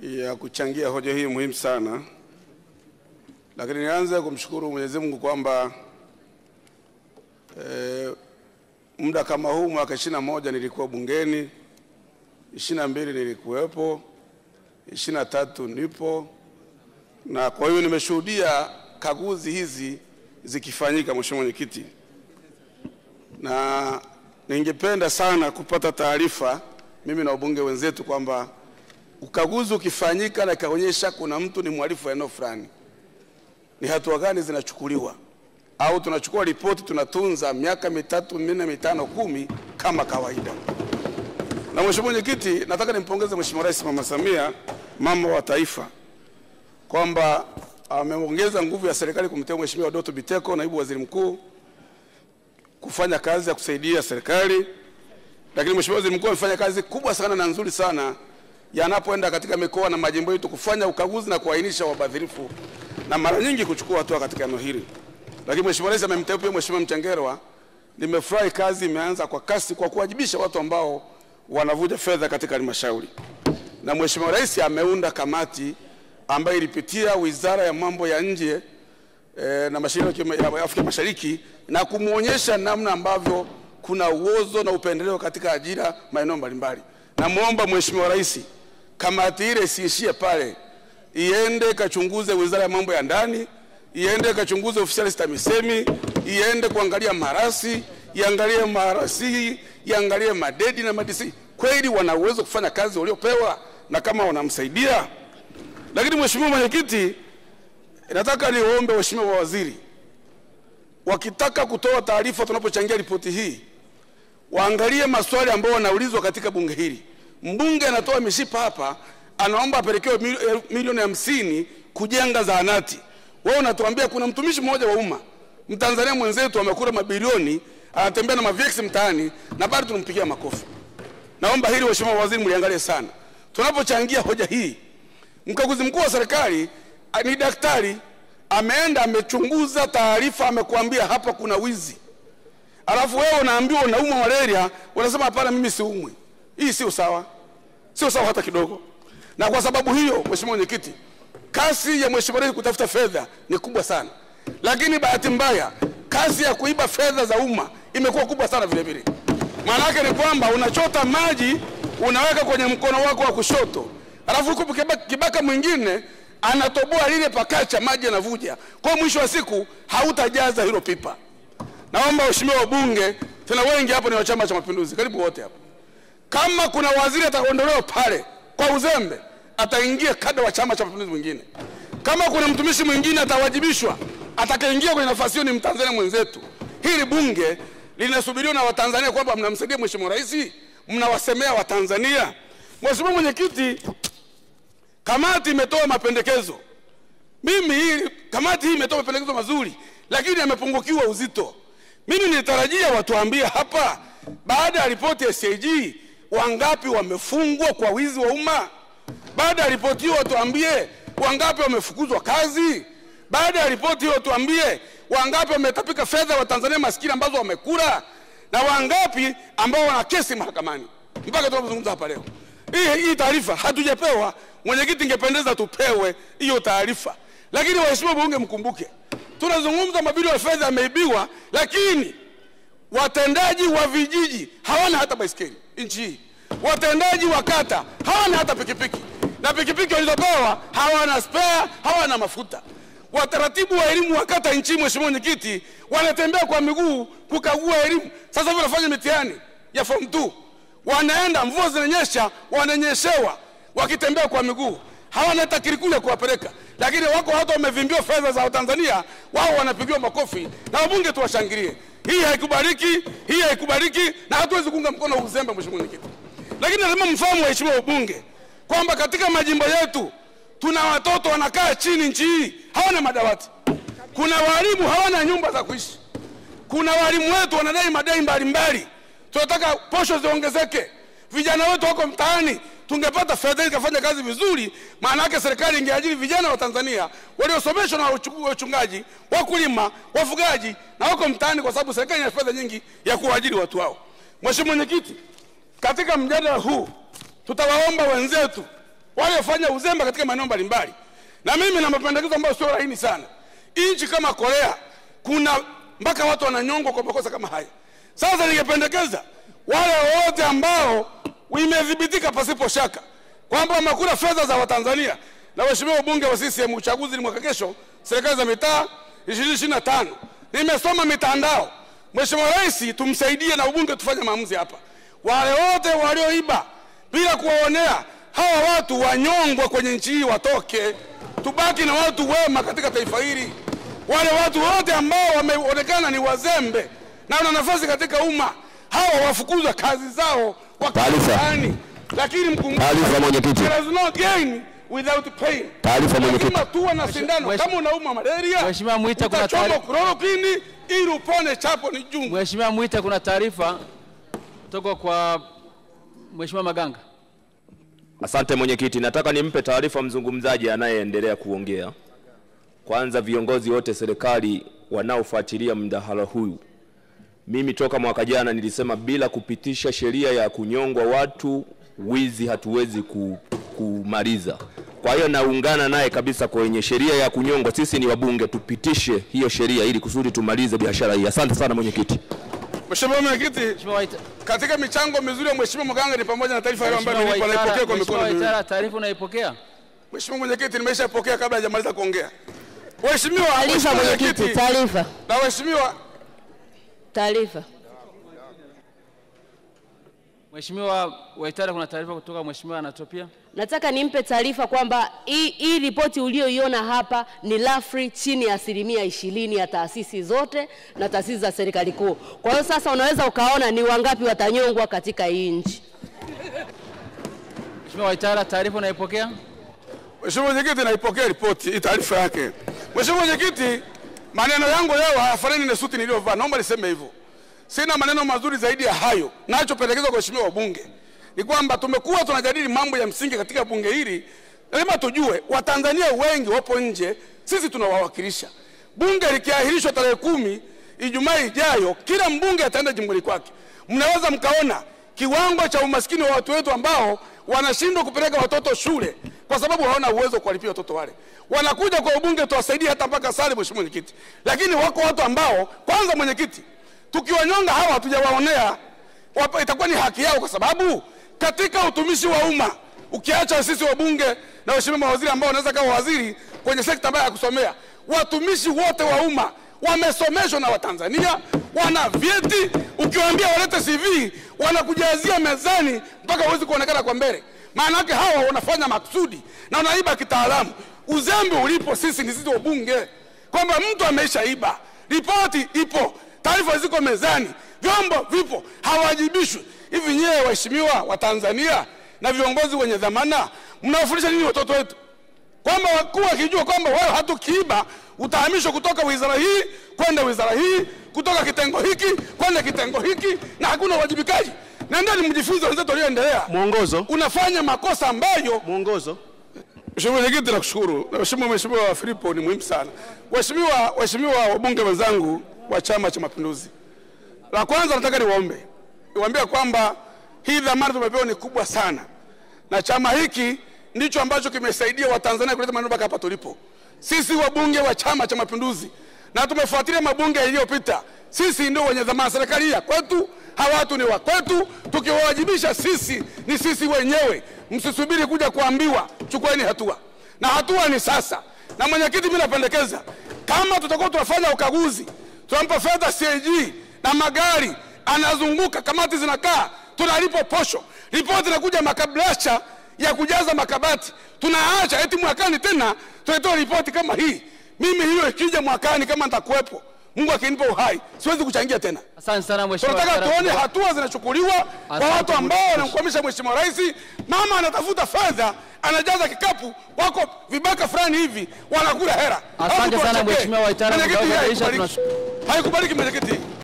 ya kuchangia hoja hii muhimu sana, lakini nianze kumshukuru Mwenyezi Mungu kwamba e, muda kama huu mwaka ishirini na moja nilikuwa bungeni, ishirini na mbili nilikuwepo, ishirini na tatu nipo, na kwa hiyo nimeshuhudia kaguzi hizi zikifanyika, Mheshimiwa Mwenyekiti, na ningependa sana kupata taarifa mimi na wabunge wenzetu kwamba ukaguzi ukifanyika na ikaonyesha kuna mtu ni mhalifu wa eneo fulani, ni hatua gani zinachukuliwa? Au tunachukua ripoti tunatunza miaka mitatu minne mitano kumi kama kawaida? Na Mheshimiwa Mwenyekiti, nataka nimpongeze Mheshimiwa Rais Mama Samia, mama wa taifa, kwamba ameongeza nguvu ya serikali kumteua Mheshimiwa Doto Biteko, naibu waziri mkuu, kufanya kazi ya kusaidia serikali. Lakini Mheshimiwa Waziri Mkuu amefanya kazi kubwa sana na nzuri sana yanapoenda katika mikoa na majimbo yetu kufanya ukaguzi na kuainisha wabadhirifu na mara nyingi kuchukua hatua katika eneo hili. Lakini Mheshimiwa Rais amemteua Mheshimiwa Mchengerwa. Nimefurahi kazi imeanza kwa kasi kwa kuwajibisha watu ambao wanavuja fedha katika halmashauri, na Mheshimiwa Rais ameunda kamati ambayo ilipitia Wizara ya Mambo ya Nje e, na mashirika ya Afrika Mashariki na kumwonyesha namna ambavyo kuna uozo na upendeleo katika ajira maeneo mbalimbali. Namwomba Mheshimiwa Rais kamati ile isiishie pale, iende ikachunguze Wizara ya Mambo ya Ndani, iende ikachunguze ofisi TAMISEMI, iende kuangalia marasi, iangalie marasi, iangalie madedi na madisi, kweli wana uwezo kufanya kazi waliopewa na kama wanamsaidia. Lakini Mheshimiwa Mwenyekiti, nataka niombe waheshimiwa waziri wakitaka kutoa taarifa tunapochangia ripoti hii waangalie maswali ambayo wanaulizwa katika bunge hili. Mbunge anatoa mishipa hapa, anaomba apelekewe milioni hamsini kujenga zahanati. Wewe unatuambia kuna mtumishi mmoja wa umma Mtanzania mwenzetu amekula mabilioni, anatembea na mavyeksi mtaani na bado tunampigia makofi. Naomba hili Mheshimiwa Waziri mliangalie sana tunapochangia hoja hii. Mkaguzi mkuu wa serikali ni daktari, ameenda amechunguza taarifa, amekuambia hapa kuna wizi alafu wewe unaambiwa unaumwa malaria, unasema hapana, mimi siumwi. Hii sio sawa, sio sawa hata kidogo. Na kwa sababu hiyo, Mheshimiwa Mwenyekiti, kasi ya Mheshimiwa Rais kutafuta fedha ni kubwa sana, lakini bahati mbaya kasi ya kuiba fedha za umma imekuwa kubwa sana vile vile. Maana yake ni kwamba unachota maji unaweka kwenye mkono wako wa kushoto, alafu huko kibaka mwingine anatoboa lile pakacha, maji yanavuja. Kwa mwisho wa siku hautajaza hilo pipa. Naomba waheshimiwa wabunge, tena wengi hapo ni wa Chama cha Mapinduzi, karibu wote hapo, kama kuna waziri ataondolewa pale kwa uzembe, ataingia kada wa Chama cha Mapinduzi mwingine. Kama kuna mtumishi mwingine atawajibishwa, atakayeingia kwenye nafasi hiyo ni Mtanzania mwenzetu. Hili bunge linasubiriwa na Watanzania kwamba mnamsaidia Mheshimiwa Rais, mnawasemea Watanzania. Mheshimiwa Mwenyekiti, kamati imetoa mapendekezo. Mimi hii kamati hii imetoa mapendekezo mazuri, lakini yamepungukiwa uzito. Mimi nilitarajia watuambie hapa, baada ya ripoti ya CAG wangapi wamefungwa kwa wizi wa umma. Baada ya ripoti hiyo tuambie wangapi wamefukuzwa kazi. Baada ya ripoti hiyo tuambie wangapi wametapika fedha wa Tanzania maskini ambazo wamekula, na wangapi ambao wana kesi mahakamani mpaka tunapozungumza hapa leo. Hii, hii taarifa hatujapewa. Mwenyekiti, ingependeza tupewe hiyo taarifa, lakini waheshimiwa bunge, mkumbuke tunazungumza mabilioni ya fedha yameibiwa, lakini watendaji wa vijiji hawana hata baiskeli nchi hii, watendaji wa kata hawana hata pikipiki, na pikipiki walizopewa hawana spare, hawana mafuta. Wataratibu wa elimu wa kata nchi, mheshimiwa mwenyekiti, wanatembea kwa miguu kukagua elimu. Sasa hivi wanafanya mitihani ya form 2 wanaenda, mvua zinanyesha, wananyeshewa wakitembea kwa miguu, hawana hata kirikule kuwapeleka lakini wako watu wamevimbiwa fedha za Watanzania, wao wanapigiwa makofi na wabunge tuwashangilie. Hii haikubariki, hii haikubariki, na hatuwezi kuunga mkono uzembe, mheshimiwa mwenyekiti. Lakini lazima mfahamu, waheshimiwa wabunge, kwamba katika majimbo yetu tuna watoto wanakaa chini nchi hii, hawana madawati. Kuna walimu hawana nyumba za kuishi. Kuna walimu wetu wanadai madai mbalimbali, tunataka posho ziongezeke. Vijana wetu wako mtaani tungepata fedha ikafanya kazi vizuri, maana yake serikali ingeajiri vijana wa Tanzania waliosomeshwa na wachungaji, wakulima, wafugaji na wako mtaani, kwa sababu serikali ina fedha nyingi ya kuajiri watu hao. Mheshimiwa Mwenyekiti, katika mjadala huu tutawaomba wenzetu waliofanya uzembe katika maeneo mbalimbali, na mimi na mapendekezo ambayo sio rahisi sana. Nchi kama Korea kuna mpaka watu wananyongwa kwa makosa kama haya. Sasa ningependekeza wale wote ambao imedhibitika pasipo shaka kwamba wamekula fedha za Watanzania na waheshimiwa wabunge wa CCM, uchaguzi ni mwaka kesho, serikali za mitaa 2025. Nimesoma mitandao. Mheshimiwa Rais, tumsaidie na ubunge tufanye maamuzi hapa. Wale wote walioiba bila kuwaonea hawa watu wanyongwe kwenye nchi hii, watoke, tubaki na watu wema katika taifa hili. Wale watu wote ambao wameonekana ni wazembe na wana nafasi katika umma, hawa wafukuzwe kazi zao Taarifa. wakani. Lakini mkumbuke, Taarifa, mwenyekiti. there is no gain without pain. Taarifa, mwenyekiti. Lazima tuwe na sindano. Mwesh- Kama unauma malaria, Mheshimiwa Mwita, kuna taarifa taari- chloroquine ili upone chapo ni jungu. Mheshimiwa Mwita, kuna taarifa kutoka kwa Mheshimiwa Maganga. Asante mwenyekiti, nataka nimpe taarifa mzungumzaji anayeendelea kuongea. Kwanza, viongozi wote serikali wanaofuatilia mdahalo huu, mimi toka mwaka jana nilisema bila kupitisha sheria ya kunyongwa watu, wizi hatuwezi kumaliza. Kwa hiyo naungana naye kabisa kwenye sheria ya kunyongwa. Sisi ni wabunge, tupitishe hiyo sheria ili kusudi tumalize biashara hii. Asante sana mwenyekiti. Mheshimiwa Mwenyekiti, katika michango mizuri ya Mheshimiwa Mganga ni pamoja na taarifa ile ambayo nilikuwa naipokea kwa mikono miwili. Mheshimiwa, taarifa unaipokea? Mheshimiwa Mwenyekiti, nimeshapokea kabla hajamaliza kuongea. Mheshimiwa Taarifa mwenyekiti, taarifa, na Mheshimiwa taarifa. Mheshimiwa Waitara, kuna taarifa kutoka Mheshimiwa Anatopia. Nataka nimpe taarifa kwamba hii hii ripoti uliyoiona hapa ni lafri chini ya asilimia ishirini ya taasisi zote na taasisi za serikali kuu. Kwa hiyo sasa unaweza ukaona ni wangapi watanyongwa katika hii nchi. Mheshimiwa Waitara, taarifa unaipokea? Mheshimiwa Mwenyekiti, naipokea ripoti hii taarifa yake. Mheshimiwa Mwenyekiti, maneno yangu leo hayafanani na suti niliyovaa, naomba niseme hivyo. Sina maneno mazuri zaidi ya hayo. Nachopendekezwa kwa waheshimiwa wabunge ni kwamba tumekuwa tunajadili mambo ya msingi katika bunge hili. Lazima tujue Watanzania wengi wapo nje, sisi tunawawakilisha. Bunge likiahirishwa tarehe kumi Ijumaa ijayo, kila mbunge ataenda jimboni kwake. Mnaweza mkaona kiwango cha umaskini wa watu wetu ambao wanashindwa kupeleka watoto shule kwa sababu hawana uwezo wa kuwalipia watoto wale. Wanakuja kwa ubunge tuwasaidie hata mpaka sare, mheshimiwa mwenyekiti. Lakini wako watu ambao, kwanza mwenyekiti, tukiwanyonga hawa hatujawaonea, itakuwa ni haki yao, kwa sababu katika utumishi wa umma ukiacha sisi wabunge na waheshimiwa mawaziri ambao wanaweza kawa waziri kwenye sekta ambayo kusomea, watumishi wote wa umma wamesomeshwa na Watanzania, wana vyeti. Ukiwaambia walete CV wanakujazia mezani mpaka huwezi kuonekana kwa mbele. Maana yake hawa wanafanya maksudi na wanaiba kitaalamu. Uzembe ulipo sisi ni sisi wabunge, kwamba mtu ameishaiba, ripoti ipo, taarifa ziko mezani, vyombo vipo, hawajibishwi. Hivi nyewe waheshimiwa wa Tanzania na viongozi wenye dhamana, mnawafundisha nini watoto wetu? kwamba wakuu wakijua kwamba wewe hatukiiba utahamishwa kutoka wizara hii kwenda wizara hii, kutoka kitengo hiki kwenda kitengo hiki, na hakuna uwajibikaji. Nendeni mjifunze wenzetu walioendelea. Mwongozo, Unafanya makosa ambayo mwongozo. Mheshimiwa Mwenyekiti, nakushukuru. Na Mheshimiwa Mheshimiwa Filipo ni muhimu sana. Waheshimiwa waheshimiwa wabunge wenzangu wa Chama cha Mapinduzi, la kwanza nataka niwaombe, niwaambie kwamba hii dhamana tumepewa ni kubwa sana, na chama hiki ndicho ambacho kimesaidia Watanzania kuleta maneno mpaka hapa tulipo. Sisi wabunge wa Chama cha Mapinduzi na tumefuatilia mabunge yaliyopita, sisi ndio wenye dhamana. Serikali ya kwetu, hawa watu ni wakwetu. Tukiwawajibisha sisi ni sisi wenyewe, msisubiri kuja kuambiwa, chukueni hatua, na hatua ni sasa. Na mwenyekiti, mimi napendekeza kama tutakuwa tunafanya ukaguzi, tunampa fedha CAG na magari, anazunguka, kamati zinakaa, tunalipo posho, ripoti inakuja makablasha ya kujaza makabati, tunaacha eti mwakani tena tunatoa ripoti kama hii. Mimi hiyo ikija mwakani, kama nitakuwepo, Mungu akinipa uhai, siwezi kuchangia tena. Asante sana Mheshimiwa Tunataka tuone hatua zinachukuliwa kwa watu ambao wanamkwamisha Mheshimiwa Rais. Mama anatafuta fedha, anajaza kikapu, wako vibaka fulani hivi wanakula hera. Asante sana. Mheshimiwa Waitara. Haikubaliki mwenyekiti.